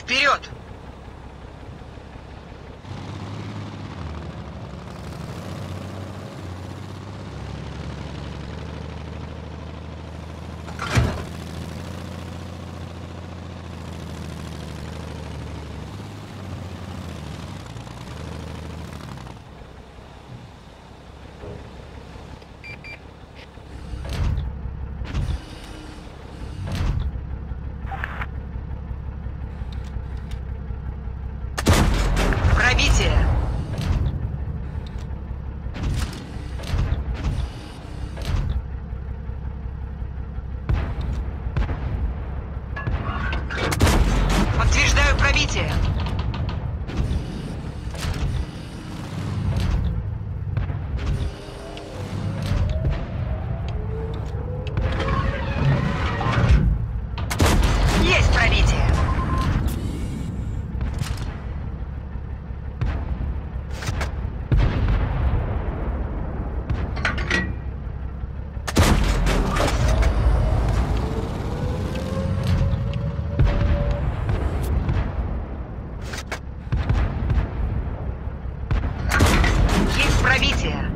Вперед! Пробитие! Подтверждаю пробитие. Пробитие.